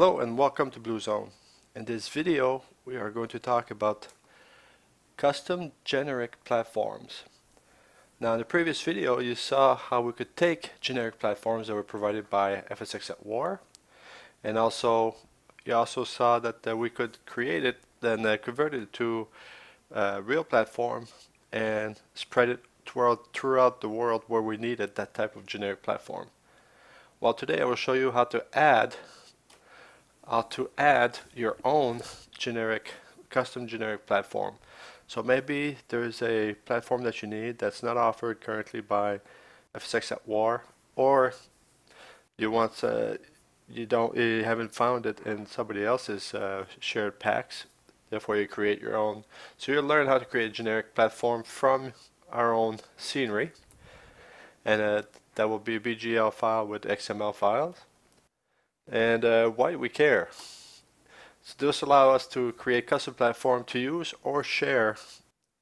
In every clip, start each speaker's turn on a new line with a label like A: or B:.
A: Hello and welcome to Blue Zone. In this video we are going to talk about custom generic platforms. Now in the previous video you saw how we could take generic platforms that were provided by FSX at War and also you also saw that uh, we could create it then uh, convert it to a real platform and spread it throughout the world where we needed that type of generic platform. Well today I will show you how to add uh, to add your own generic, custom generic platform. So maybe there's a platform that you need that's not offered currently by FSX at War, or you want uh, you don't you haven't found it in somebody else's uh, shared packs. Therefore, you create your own. So you'll learn how to create a generic platform from our own scenery, and uh, that will be a BGL file with XML files. And uh, why we care? So this allows us to create custom platform to use or share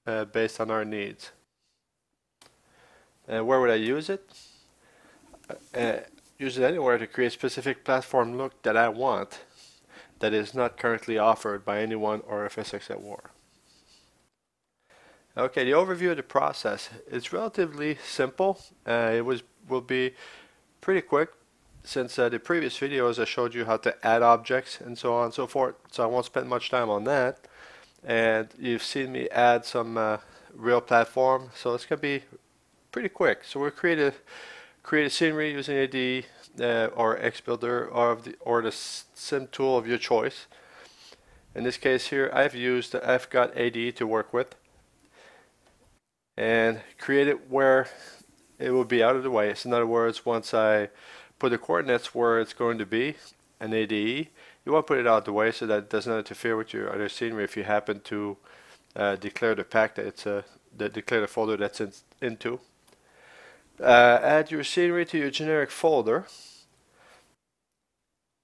A: uh, based on our needs. And where would I use it? Uh, uh, use it anywhere to create specific platform look that I want that is not currently offered by anyone or FSX at War. Okay, the overview of the process is relatively simple. Uh, it was will be pretty quick since uh, the previous videos I showed you how to add objects and so on and so forth so I won't spend much time on that. And you've seen me add some uh, real platform so it's gonna be pretty quick. So we'll create a create a scenery using ADE uh, or XBuilder or the or the sim tool of your choice. In this case here I've used I've got ADE to work with. And create it where it will be out of the way. So in other words once I put the coordinates where it's going to be, an ADE. You want to put it out of the way so that it does not interfere with your other scenery if you happen to uh, declare the pack that it's a the declare the folder that's in, into. Uh, add your scenery to your generic folder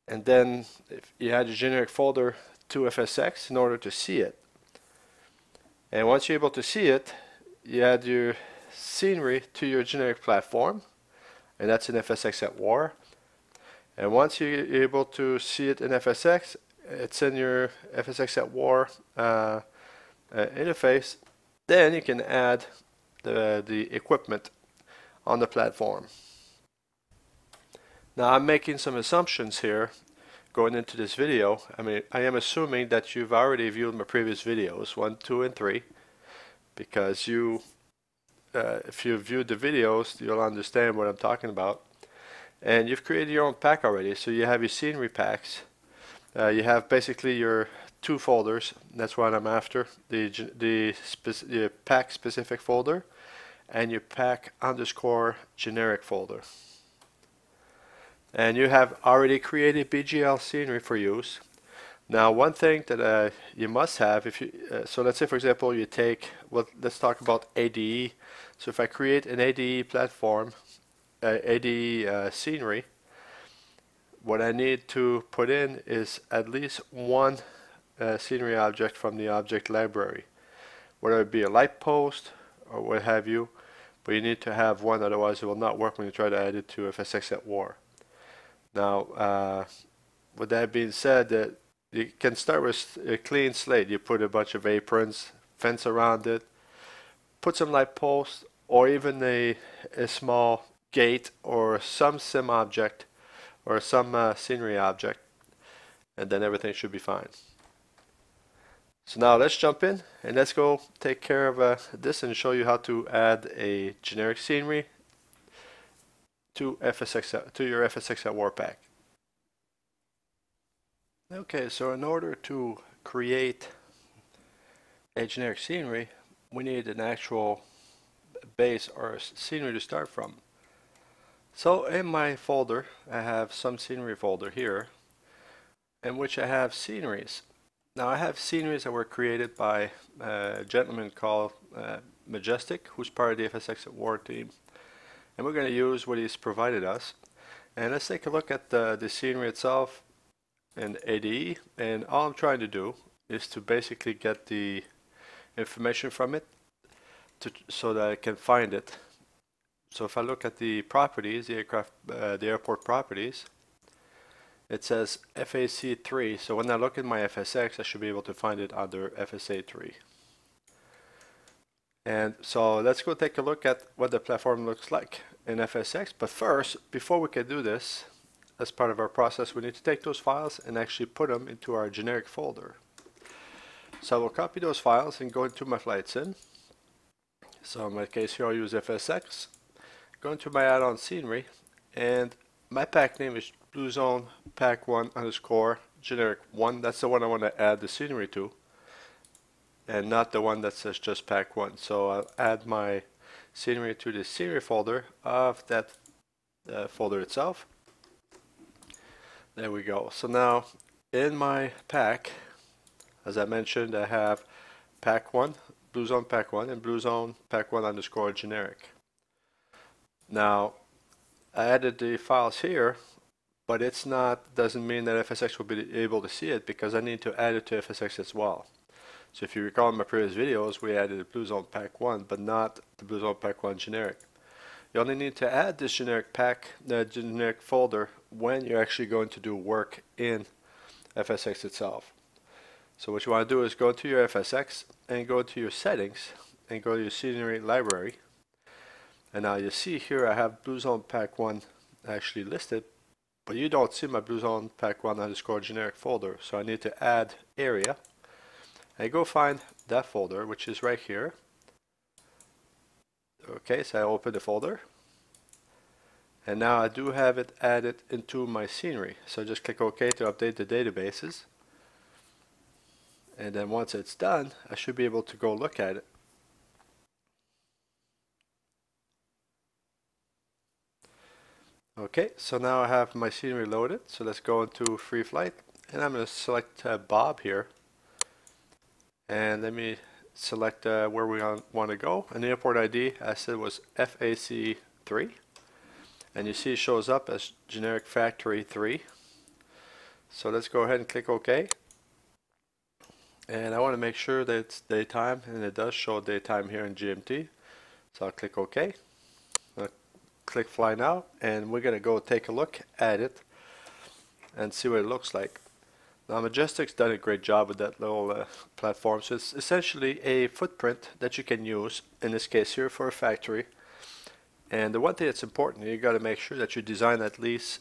A: and then if you add your generic folder to FSX in order to see it. And once you're able to see it, you add your scenery to your generic platform and that's in FSX at war. And once you're able to see it in FSX, it's in your FSX at war uh, uh, interface, then you can add the, the equipment on the platform. Now I'm making some assumptions here going into this video. I mean, I am assuming that you've already viewed my previous videos, 1, 2, and 3, because you uh, if you've viewed the videos, you'll understand what I'm talking about. And you've created your own pack already, so you have your scenery packs. Uh, you have basically your two folders. That's what I'm after: the the, the pack specific folder and your pack underscore generic folder. And you have already created BGL scenery for use. Now, one thing that uh, you must have, if you, uh, so let's say for example you take, well, let's talk about ADE. So if I create an ADE platform, uh, ADE uh, scenery, what I need to put in is at least one uh, scenery object from the object library, whether it be a light post or what have you, but you need to have one, otherwise it will not work when you try to add it to FSX at War. Now, uh, with that being said, that you can start with a clean slate. You put a bunch of aprons, fence around it, put some light posts, or even a, a small gate or some sim object or some uh, scenery object, and then everything should be fine. So now let's jump in and let's go take care of uh, this and show you how to add a generic scenery to FSX to your FSX at War pack. Okay, so in order to create a generic scenery, we need an actual base or scenery to start from. So in my folder, I have some scenery folder here, in which I have sceneries. Now I have sceneries that were created by a gentleman called uh, Majestic, who's part of the FSX at War team. And we're going to use what he's provided us. And let's take a look at the, the scenery itself and ADE and all I'm trying to do is to basically get the information from it to, so that I can find it. So if I look at the properties, the aircraft, uh, the airport properties, it says FAC3 so when I look at my FSX I should be able to find it under FAC3 and so let's go take a look at what the platform looks like in FSX but first before we can do this as part of our process we need to take those files and actually put them into our generic folder so I will copy those files and go into my flight sim so in my case here I'll use FSX go into my add-on scenery and my pack name is blue zone pack one underscore generic one. That's the one I want to add the scenery to and not the one that says just pack one. So I'll add my scenery to the scenery folder of that uh, folder itself. There we go. So now in my pack as I mentioned I have pack one blue zone pack one and blue zone pack one underscore generic now I added the files here, but it's not, doesn't mean that FSX will be able to see it because I need to add it to FSX as well. So if you recall in my previous videos, we added the Blue Zone Pack 1, but not the Blue Zone Pack 1 generic. You only need to add this generic pack, the generic folder, when you're actually going to do work in FSX itself. So what you want to do is go to your FSX and go to your settings and go to your scenery library and now you see here I have Blue Zone Pack 1 actually listed, but you don't see my Blue Zone Pack 1 underscore generic folder. So I need to add area. and go find that folder, which is right here. Okay, so I open the folder. And now I do have it added into my scenery. So just click OK to update the databases. And then once it's done, I should be able to go look at it. Okay, so now I have my scenery loaded. So let's go into free flight and I'm going to select uh, Bob here. And let me select uh, where we want to go. And the airport ID I said was FAC3. And you see it shows up as generic factory 3. So let's go ahead and click OK. And I want to make sure that it's daytime and it does show daytime here in GMT. So I'll click OK. Click fly now and we're gonna go take a look at it and see what it looks like. Now Majestic's done a great job with that little uh, platform. So it's essentially a footprint that you can use in this case here for a factory. And the one thing that's important you got to make sure that you design at least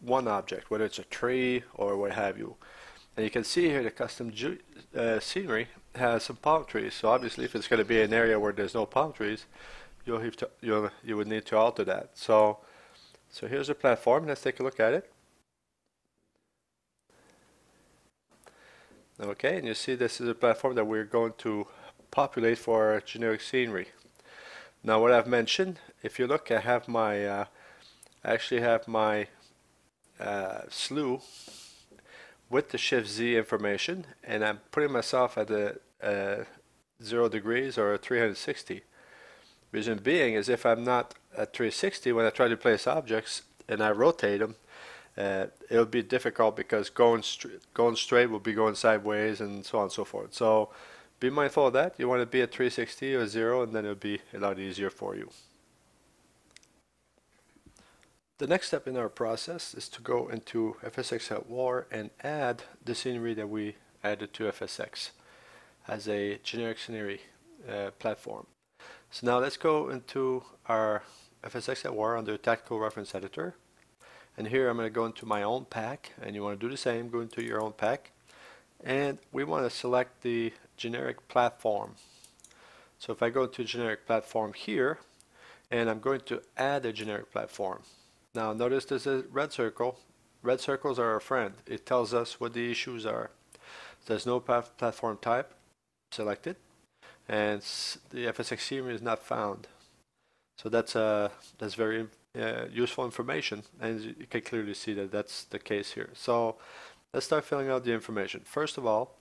A: one object whether it's a tree or what have you and you can see here the custom uh, scenery has some palm trees so obviously if it's going to be an area where there's no palm trees you'll have to you you would need to alter that. So so here's a platform. Let's take a look at it. Okay, and you see this is a platform that we're going to populate for our generic scenery. Now what I've mentioned, if you look, I have my, uh, I actually have my uh, slew with the Shift Z information, and I'm putting myself at a, uh, zero degrees or 360. Reason being is if I'm not at 360 when I try to place objects and I rotate them, uh, it'll be difficult because going going straight will be going sideways and so on and so forth. So be mindful of that. You want to be at 360 or zero and then it'll be a lot easier for you. The next step in our process is to go into FSX at War and add the scenery that we added to FSX as a generic scenery uh, platform. So now let's go into our FSX at War under Tactical Reference Editor. And here I'm going to go into my own pack, and you want to do the same, go into your own pack. And we want to select the generic platform. So if I go to generic platform here, and I'm going to add a generic platform. Now notice a red circle. Red circles are our friend. It tells us what the issues are. There's no platform type selected and the FSX scenery is not found. So that's uh, that's very uh, useful information, and you can clearly see that that's the case here. So let's start filling out the information. First of all,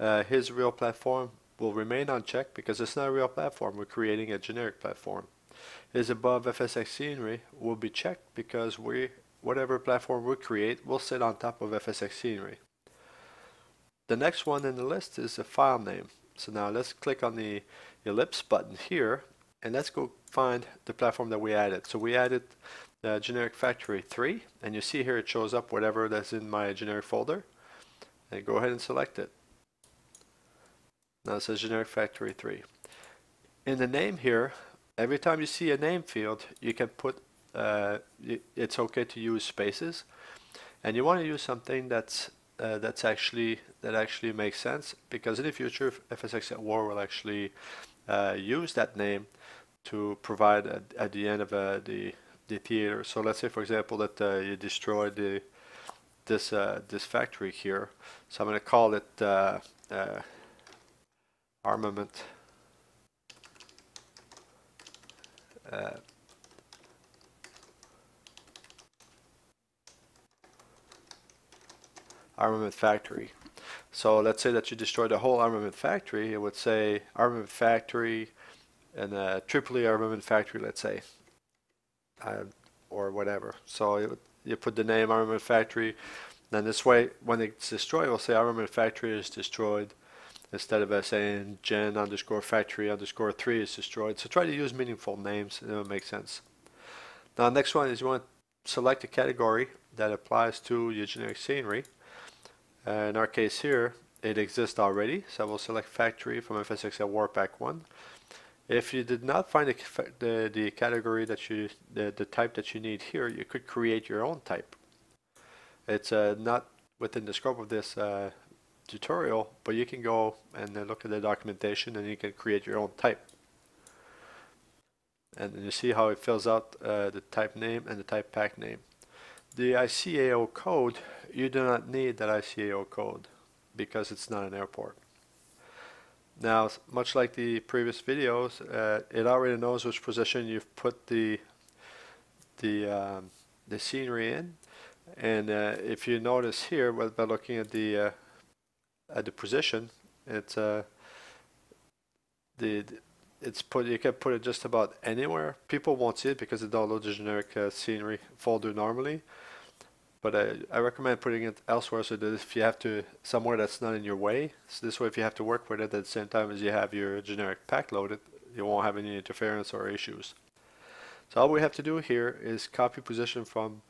A: uh, his real platform will remain unchecked because it's not a real platform. We're creating a generic platform. His above FSX scenery will be checked because we whatever platform we create will sit on top of FSX scenery. The next one in the list is a file name. So now let's click on the ellipse button here and let's go find the platform that we added. So we added the generic factory 3 and you see here it shows up whatever that's in my generic folder and go ahead and select it. Now it says generic factory 3. In the name here, every time you see a name field, you can put, uh, it's okay to use spaces. And you want to use something that's uh, that's actually that actually makes sense because in the future FSX at War will actually uh, use that name to provide at, at the end of uh, the the theater. So let's say for example that uh, you destroy the this uh, this factory here. So I'm going to call it uh, armament factory. So let's say that you destroy the whole armament factory, it would say armament factory and a armament factory, let's say, uh, or whatever. So you, you put the name armament factory, then this way, when it's destroyed, we'll say armament factory is destroyed instead of uh, saying gen underscore factory underscore 3 is destroyed. So try to use meaningful names, and it'll make sense. Now, next one is you want to select a category that applies to your generic scenery. Uh, in our case here, it exists already, so we'll select factory from FSX War Pack 1. If you did not find the, the, the category that you, the, the type that you need here, you could create your own type. It's uh, not within the scope of this uh, tutorial, but you can go and then look at the documentation and you can create your own type. And you see how it fills out uh, the type name and the type pack name. The ICAO code you do not need that ICAO code because it's not an airport. Now, much like the previous videos, uh, it already knows which position you've put the the um, the scenery in, and uh, if you notice here, by looking at the uh, at the position, it's uh, the it's put you can put it just about anywhere. People won't see it because it downloads the generic uh, scenery folder normally. But I, I recommend putting it elsewhere so that if you have to somewhere that's not in your way so this way if you have to work with it at the same time as you have your generic pack loaded you won't have any interference or issues. So all we have to do here is copy position from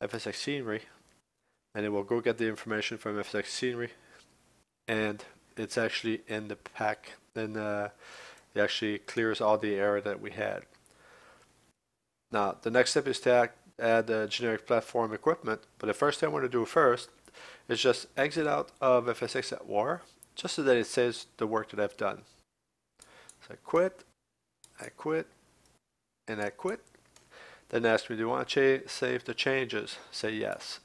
A: FSX scenery and it will go get the information from FSX scenery and it's actually in the pack then uh, it actually clears all the error that we had now the next step is to add the generic platform equipment. But the first thing I want to do first is just exit out of FSX at war, just so that it says the work that I've done. So I quit, I quit, and I quit. Then ask me, do you want to save the changes? Say yes.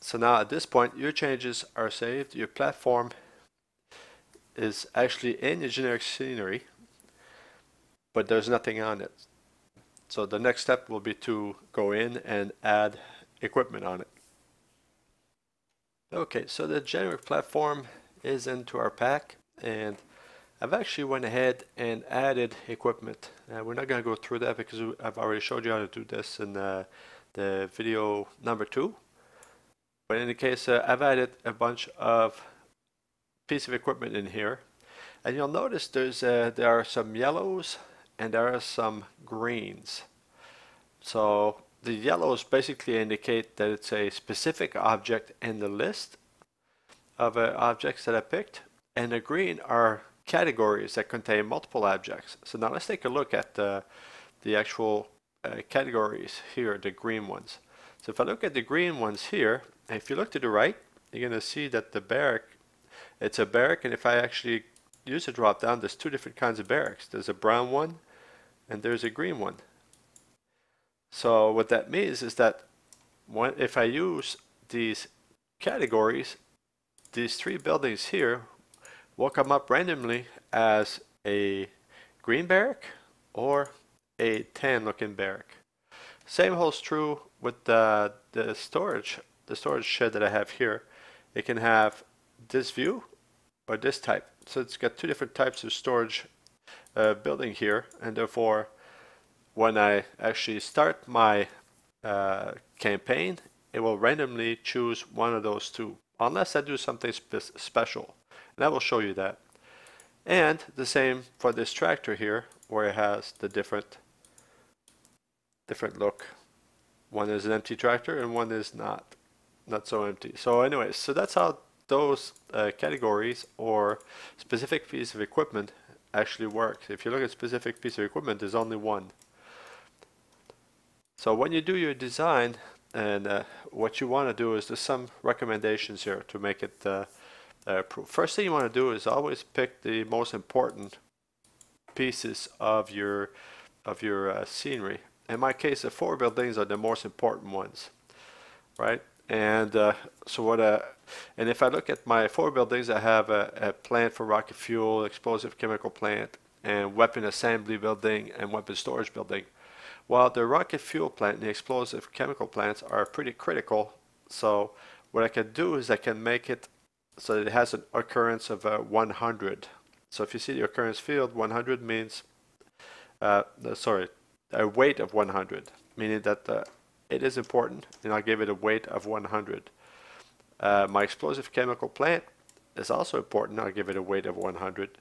A: So now at this point, your changes are saved. Your platform is actually in your generic scenery, but there's nothing on it. So the next step will be to go in and add equipment on it. Okay, so the generic platform is into our pack and I've actually went ahead and added equipment. Uh, we're not going to go through that because I've already showed you how to do this in uh, the video number two. But in any case, uh, I've added a bunch of piece of equipment in here. And you'll notice there's uh, there are some yellows and there are some greens. So the yellows basically indicate that it's a specific object in the list of uh, objects that I picked and the green are categories that contain multiple objects. So now let's take a look at the, the actual uh, categories here, the green ones. So if I look at the green ones here, if you look to the right, you're going to see that the barrack, it's a barrack and if I actually use a drop down, there's two different kinds of barracks. There's a brown one and there's a green one. So what that means is that when, if I use these categories, these three buildings here will come up randomly as a green barrack or a tan looking barrack. Same holds true with the, the storage, the storage shed that I have here. It can have this view or this type. So it's got two different types of storage uh, building here and therefore when I actually start my uh, campaign it will randomly choose one of those two unless I do something spe special and I will show you that and the same for this tractor here where it has the different different look. One is an empty tractor and one is not, not so empty. So anyway, so that's how those uh, categories or specific piece of equipment actually works. If you look at specific piece of equipment, there's only one. So when you do your design, and uh, what you want to do is there's some recommendations here to make it uh, uh, First thing you want to do is always pick the most important pieces of your of your uh, scenery. In my case, the four buildings are the most important ones, right? And uh, so what? Uh, and if I look at my four buildings, I have a, a plant for rocket fuel, explosive chemical plant, and weapon assembly building and weapon storage building. While the rocket fuel plant and the explosive chemical plants are pretty critical, so what I can do is I can make it so that it has an occurrence of uh, 100. So if you see the occurrence field, 100 means, uh, sorry, a weight of 100, meaning that uh, it is important, and I'll give it a weight of 100. Uh, my explosive chemical plant is also important, I'll give it a weight of 100.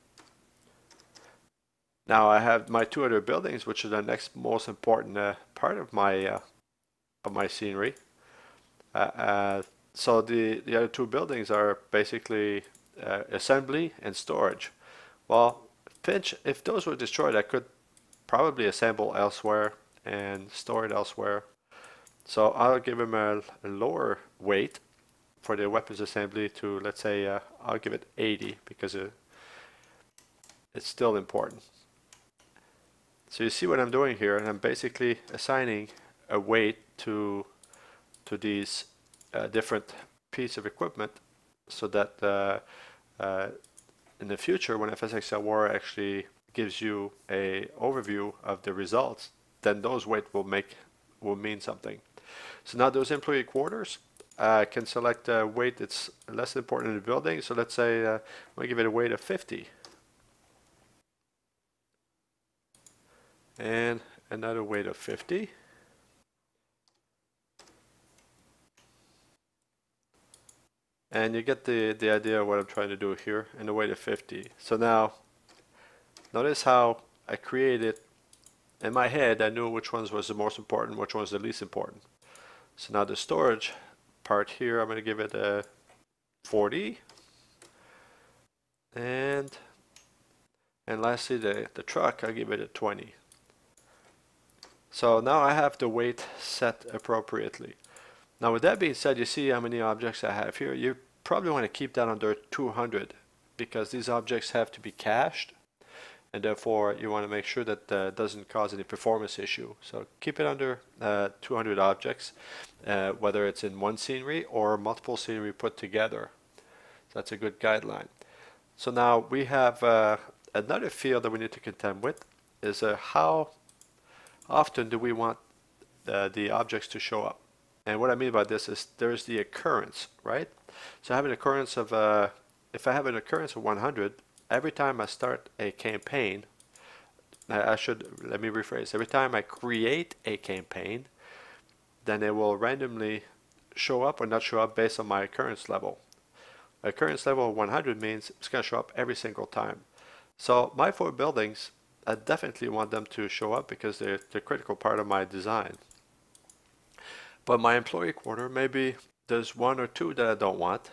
A: Now I have my two other buildings, which are the next most important uh, part of my uh, of my scenery. Uh, so the, the other two buildings are basically uh, assembly and storage. Well, Finch, if those were destroyed, I could probably assemble elsewhere and store it elsewhere. So I'll give him a, lower weight for the weapons assembly to, let's say, uh, I'll give it 80 because it, it's still important. So you see what I'm doing here, and I'm basically assigning a weight to to these a different piece of equipment so that uh, uh, in the future when FSX War actually gives you a overview of the results then those weight will make will mean something so now those employee quarters uh, can select a weight that's less important in the building so let's say uh, we give it a weight of 50 and another weight of 50 And you get the, the idea of what I'm trying to do here in the weight of 50. So now, notice how I created, in my head, I knew which ones was the most important, which ones the least important. So now the storage part here, I'm going to give it a 40. And and lastly, the, the truck, I'll give it a 20. So now I have the weight set appropriately. Now with that being said, you see how many objects I have here. You probably want to keep that under 200 because these objects have to be cached and therefore you want to make sure that uh, doesn't cause any performance issue. So keep it under uh, 200 objects, uh, whether it's in one scenery or multiple scenery put together. That's a good guideline. So now we have uh, another field that we need to contend with is uh, how often do we want uh, the objects to show up? And what I mean by this is there's the occurrence, right? So I have an occurrence of, uh, if I have an occurrence of 100, every time I start a campaign, I should, let me rephrase, every time I create a campaign, then it will randomly show up or not show up based on my occurrence level. Occurrence level of 100 means it's going to show up every single time. So my four buildings, I definitely want them to show up because they're the critical part of my design. But my employee quarter, maybe there's one or two that I don't want.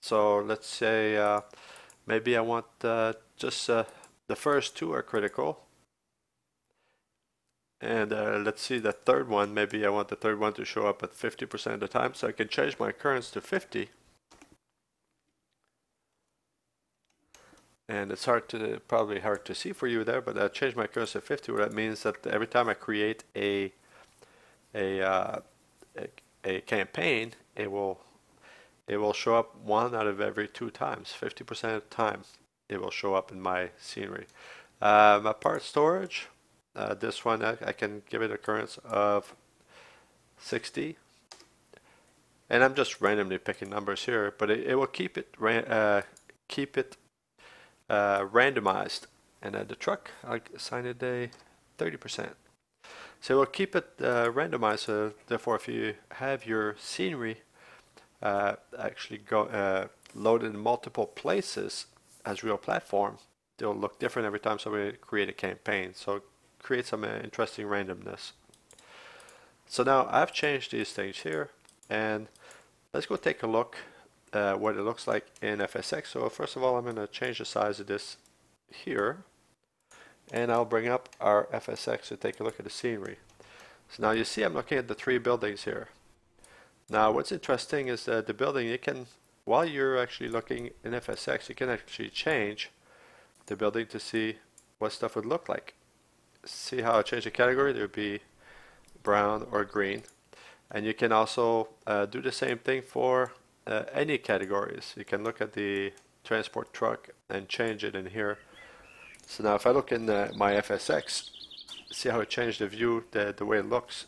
A: So let's say uh, maybe I want uh, just uh, the first two are critical. And uh, let's see the third one, maybe I want the third one to show up at 50% of the time. So I can change my occurrence to 50. And it's hard to, probably hard to see for you there, but I change my occurrence to 50, what that means that every time I create a, a uh, a, a campaign, it will it will show up one out of every two times, 50% of the time it will show up in my scenery. Uh, my part storage, uh, this one I, I, can give it a occurrence of 60 and I'm just randomly picking numbers here but it, it will keep it uh, keep it uh, randomized. And the truck I assign it a 30% so we'll keep it uh, randomized, so therefore if you have your scenery uh, actually go uh, loaded in multiple places as real platform, they'll look different every time somebody create a campaign. So create some uh, interesting randomness. So now I've changed these things here and let's go take a look uh, what it looks like in FSX. So first of all, I'm going to change the size of this here and I'll bring up our FSX to take a look at the scenery. So now you see I'm looking at the three buildings here. Now what's interesting is that the building you can, while you're actually looking in FSX, you can actually change the building to see what stuff would look like. See how I change the category? There would be brown or green. And you can also uh, do the same thing for uh, any categories. You can look at the transport truck and change it in here. So now if I look in my FSX, see how it changed the view, the, the way it looks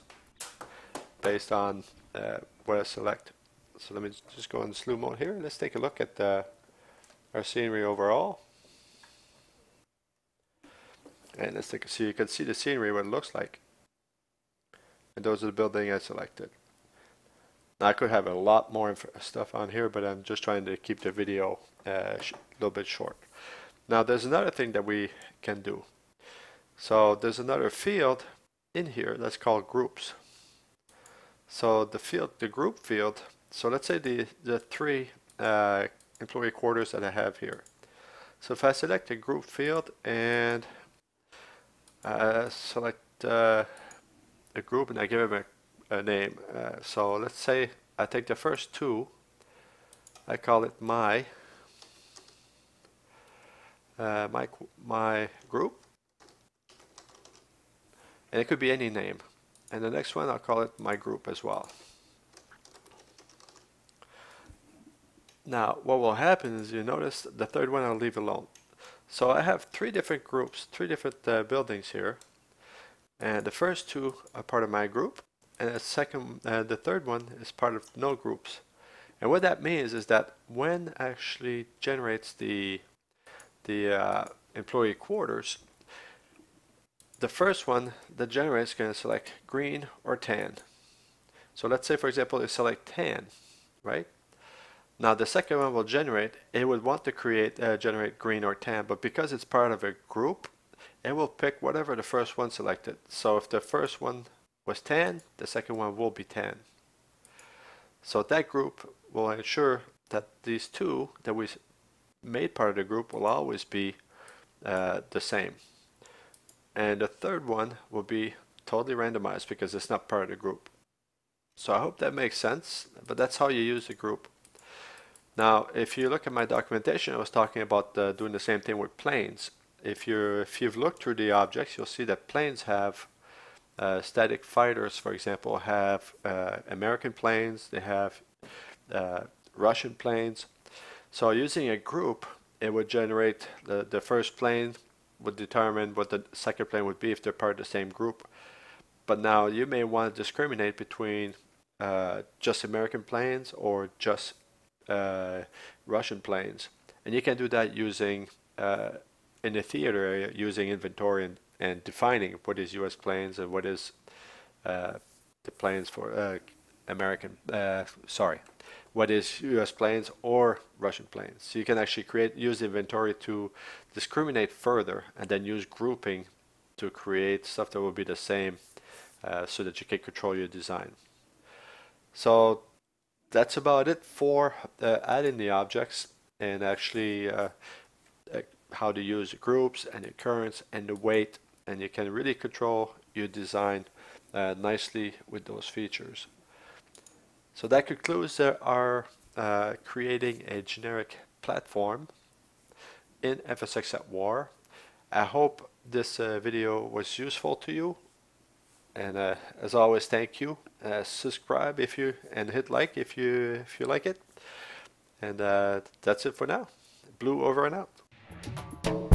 A: based on uh, what I select. So let me just go in slew mode here. Let's take a look at uh, our scenery overall. And let's take a see, you can see the scenery, what it looks like. And those are the building I selected. Now I could have a lot more stuff on here, but I'm just trying to keep the video uh, a little bit short. Now there's another thing that we can do. So there's another field in here that's called groups. So the field, the group field, so let's say the, the three uh, employee quarters that I have here. So if I select a group field and uh, select uh, a group and I give them a, a name. Uh, so let's say I take the first two, I call it my uh, my my group, and it could be any name. And the next one I'll call it my group as well. Now what will happen is you notice the third one I'll leave alone. So I have three different groups, three different uh, buildings here. And the first two are part of my group. And the second, uh, the third one is part of no groups. And what that means is that when actually generates the the uh, employee quarters, the first one that generates is going to select green or tan. So let's say, for example, you select tan, right? Now the second one will generate, it would want to create uh, generate green or tan, but because it's part of a group, it will pick whatever the first one selected. So if the first one was tan, the second one will be tan. So that group will ensure that these two that we made part of the group will always be uh, the same. And the third one will be totally randomized because it's not part of the group. So I hope that makes sense, but that's how you use the group. Now, if you look at my documentation, I was talking about uh, doing the same thing with planes. If, you if you've looked through the objects, you'll see that planes have uh, static fighters, for example, have uh, American planes, they have uh, Russian planes. So using a group, it would generate the, the first plane would determine what the second plane would be if they're part of the same group. But now you may want to discriminate between uh, just American planes or just uh, Russian planes. And you can do that using, uh, in the theater area, using inventory and, and defining what is US planes and what is uh, the planes for uh, American, uh, sorry, what is US planes or Russian planes. So you can actually create, use inventory to discriminate further and then use grouping to create stuff that will be the same uh, so that you can control your design. So that's about it for uh, adding the objects and actually uh, uh, how to use groups and the currents and the weight and you can really control your design uh, nicely with those features. So that concludes our uh, creating a generic platform in FSX at War. I hope this uh, video was useful to you. And uh, as always thank you. Uh, subscribe if you and hit like if you if you like it. And uh, that's it for now. Blue over and out